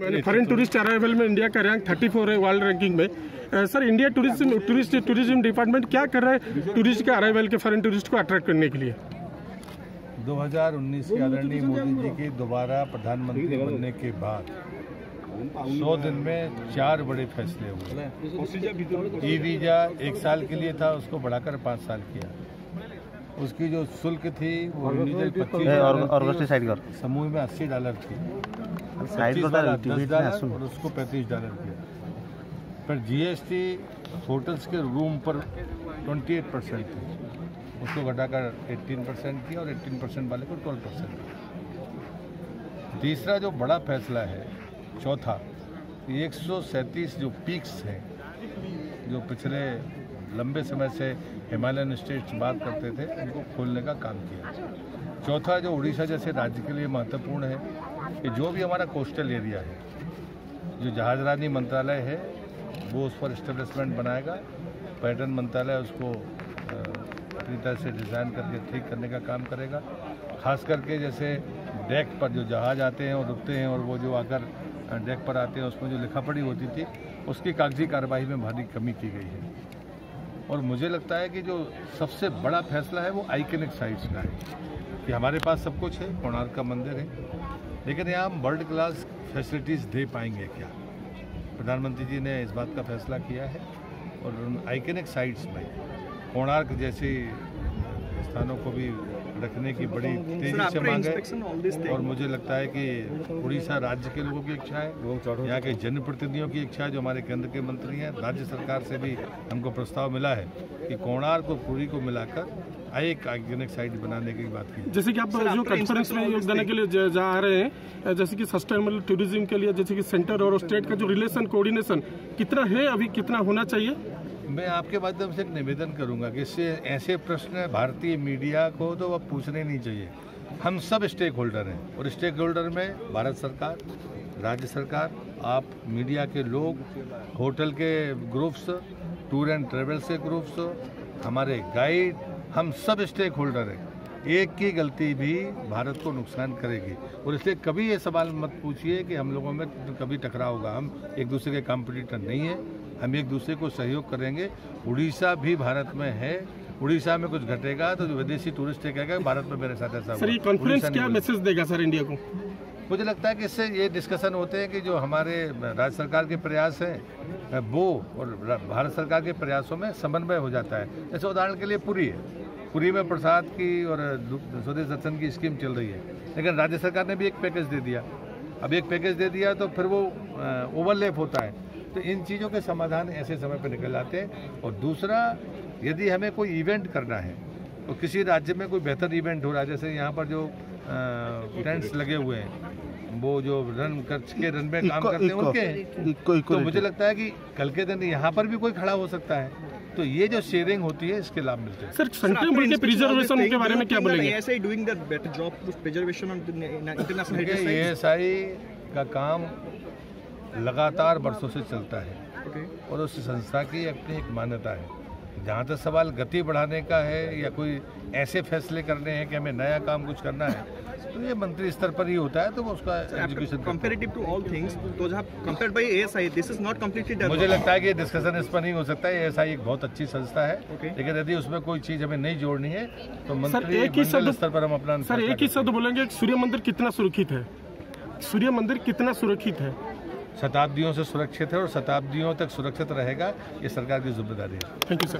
Foreign tourist arrival में India का rank 34 है वर्ल्ड रैंकिंग में। Sir India tourism tourist tourism department क्या कर रहा है टूरिस्ट के अराइवल के फॉरेन टूरिस्ट को अट्रैक्ट करने के लिए? 2019 के आदरणीय मोदी जी के दोबारा प्रधानमंत्री बनने के बाद 100 दिन में चार बड़े फैसले हुए। ई वीज़ा एक साल के लिए था उसको बढ़ाकर पाँच साल किया। उसकी जो शुल्क थी वो पच्चीस और डॉलर और थी, साइड कर समूह में अस्सी डॉलर थी। साइड 25 कर वाला टीवी 10 डॉलर और उसको पैंतीस डॉलर किया। पर जीएसटी होटल्स के रूम पर 28 परसेंट थी। उसको घटाकर 18 परसेंट किया और 18 परसेंट वाले को 12 परसेंट तीसरा जो बड़ा फैसला है चौथा एक सौ सैंतीस जो पीक्स हैं जो पिछले लंबे समय से हिमालयन स्टेट्स बात करते थे उनको खोलने का काम किया। चौथा जो उड़ीसा जैसे राज्य के लिए महत्वपूर्ण है कि जो भी हमारा कोस्टल एरिया है, जो जहाजरानी मंत्रालय है, वो उस पर इस्टेब्लिशमेंट बनाएगा पर्यटन मंत्रालय उसको अपनी तरह से डिज़ाइन करके, ठीक करने का काम करेगा। खास करके जैसे डेक पर जो जहाज़ आते हैं और रुकते हैं और वो जो आकर डेक पर आते हैं, उसमें जो लिखा पढ़ी होती थी, उसकी कागज़ी कार्रवाई में भारी कमी की गई है। और मुझे लगता है कि जो सबसे बड़ा फैसला है, वो आइकनिक साइट्स का है। कि हमारे पास सब कुछ है, कोणार्क का मंदिर है लेकिन यहाँ हम वर्ल्ड क्लास फैसिलिटीज़ दे पाएँगे क्या? प्रधानमंत्री जी ने इस बात का फैसला किया है और उन आइकनिक साइट्स में कोणार्क जैसे स्थानों को भी रखने की बड़ी तेज़ी से मांग है और मुझे लगता है कि उड़ीसा राज्य के लोगों की इच्छा है। यहाँ के जनप्रतिनिधियों की इच्छा है जो हमारे केंद्र के मंत्री हैं। राज्य सरकार से भी हमको प्रस्ताव मिला है कि कोणार्क और पुरी को मिलाकर एक आइकनिक साइट बनाने की बात की। जैसे कि आप जो कॉन्फ्रेंस में योग देने के लिए जा- जा रहे हैं जैसे कि सस्टेनेबल टूरिज़्म के लिए जैसे कि सेंटर और स्टेट का जो रिलेशन कोऑर्डिनेशन कितना है अभी कितना होना चाहिए? मैं आपके माध्यम से एक निवेदन करूँगा कि इससे ऐसे प्रश्न भारतीय मीडिया को तो अब पूछने नहीं चाहिए। हम सब स्टेक होल्डर हैं और स्टेक होल्डर में भारत सरकार राज्य सरकार आप मीडिया के लोग होटल के ग्रुप्स टूर एंड ट्रेवल्स के ग्रुप्स हमारे गाइड हम सब स्टेक होल्डर हैं। एक की गलती भी भारत को नुकसान करेगी। और इसलिए कभी ये सवाल मत पूछिए कि हम लोगों में कभी टकराव होगा। हम एक दूसरे के कॉम्पिटिटर नहीं है। हम एक दूसरे को सहयोग करेंगे। उड़ीसा भी भारत में है। उड़ीसा में कुछ घटेगा तो जो विदेशी टूरिस्ट कहेगा भारत में मेरे साथ ऐसा सर ये। कॉन्फ्रेंस क्या मैसेज देगा सर इंडिया को? मुझे लगता है कि इससे ये डिस्कशन होते हैं कि जो हमारे राज्य सरकार के प्रयास हैं, वो और भारत सरकार के प्रयासों में समन्वय हो जाता है। जैसे उदाहरण के लिए पुरी है। पुरी में प्रसाद की और स्वदेश दर्शन की स्कीम चल रही है। लेकिन राज्य सरकार ने भी एक पैकेज दे दिया। अब एक पैकेज दे दिया तो फिर वो ओवरलेप होता है। तो इन चीज़ों के समाधान ऐसे समय पर निकल आते हैं। और दूसरा, यदि हमें कोई इवेंट करना है तो किसी राज्य में कोई बेहतर इवेंट हो रहा है, जैसे यहाँ पर जो टेंट्स लगे हुए हैं वो जो रन कच्छ के रन में काम करते हैं उनके इको इको तो मुझे लगता है कि कल के दिन यहाँ पर भी कोई खड़ा हो सकता है। तो ये जो शेयरिंग होती है इसके लाभ मिलते हैं। सर सेंट्रल के प्रिजर्वेशन के बारे में क्या बोलेंगे? ASI doing the better job to preservation of the na- international heritage देखिए sites? ए का काम लगातार बरसों से चलता है। और उस संस्था की अपनी एक मान्यता है। जहाँ तक सवाल गति बढ़ाने का है या कोई ऐसे फैसले करने हैं कि हमें नया काम कुछ करना है तो ये मंत्री स्तर पर ही होता है तो वो उसका execution Comparative to all things, तो जहाँ by ASI, this is not completely मुझे लगता है कि डिस्कशन इस पर नहीं हो सकता है। ऐसा एक बहुत अच्छी संस्था है Okay. लेकिन यदि उसमें कोई चीज़ हमें नहीं जोड़नी है तो मंत्री स्तर पर हम अपना सर एक ही। शब्द बोलेंगे सूर्य मंदिर कितना सुरक्षित है? सूर्य मंदिर कितना सुरक्षित है? शताब्दियों से सुरक्षित है और शताब्दियों तक सुरक्षित रहेगा ये सरकार की ज़िम्मेदारी है। Thank you sir